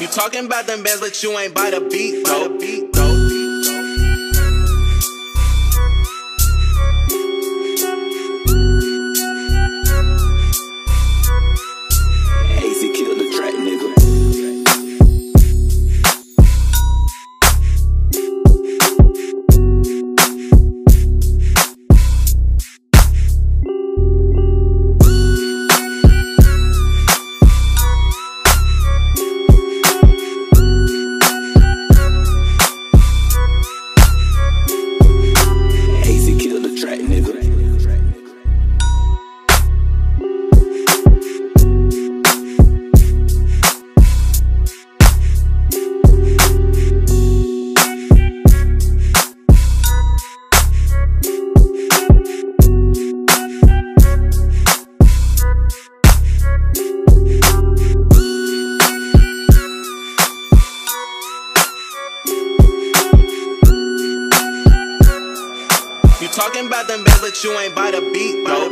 You talking about them bands, but you ain't by the beat, though. Talking about them bands, but you ain't by the beat, though.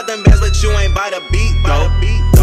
Talking them bands, but you ain't by the. Beat, though.